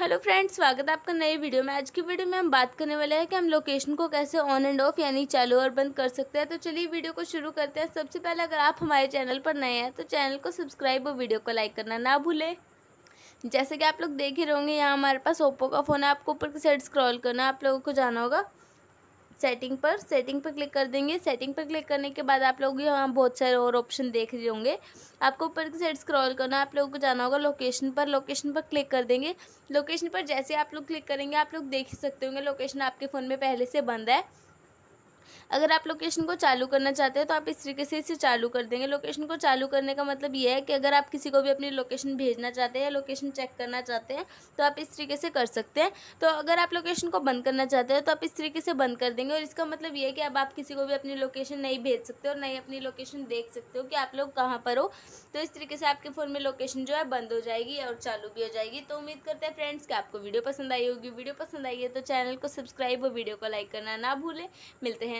Hello friends, स्वागत है आपका नई वीडियो में। आज की वीडियो में हम बात करने वाले हैं कि हम लोकेशन को कैसे ऑन एंड ऑफ़ यानी चालू और बंद कर सकते हैं। तो चलिए वीडियो को शुरू करते हैं। सबसे पहले अगर आप हमारे चैनल पर नए हैं तो चैनल को सब्सक्राइब और वीडियो को लाइक करना ना भूलें। जैसे कि आप लोग देख ही रहोगे यहाँ हमारे पास ओप्पो का फ़ोन है। आपको ऊपर की साइड स्क्रॉल करना आप लोगों को जाना होगा। सेटिंग पर सेटिंग पर क्लिक कर देंगे। सेटिंग पर क्लिक करने के बाद आप लोग यहाँ बहुत सारे और ऑप्शन देख रहे होंगे। आपको ऊपर की साइड स्क्रॉल करना आप लोगों को जाना होगा लोकेशन पर। लोकेशन पर क्लिक कर देंगे। लोकेशन पर जैसे आप लोग क्लिक करेंगे, आप लोग देख ही सकते होंगे। लोकेशन आपके फ़ोन में पहले से बंद है। अगर आप लोकेशन को चालू करना चाहते हैं तो आप इस तरीके से इसे चालू कर देंगे। लोकेशन को चालू करने का मतलब ये है कि अगर आप किसी को भी अपनी लोकेशन भेजना चाहते हैं या लोकेशन चेक करना चाहते हैं तो आप इस तरीके से कर सकते हैं। तो अगर आप लोकेशन को बंद करना चाहते हैं तो आप इस तरीके से बंद कर देंगे। और इसका मतलब ये है कि अब आप किसी को भी अपनी लोकेशन नहीं भेज सकते और नहीं अपनी लोकेशन देख सकते हो कि आप लोग कहाँ पर हो। तो इस तरीके से आपके फ़ोन में लोकेशन जो है बंद हो जाएगी और चालू भी हो जाएगी। तो उम्मीद करते हैं फ्रेंड्स कि आपको वीडियो पसंद आई होगी। वीडियो पसंद आई है तो चैनल को सब्सक्राइब और वीडियो को लाइक करना ना भूलें। मिलते हैं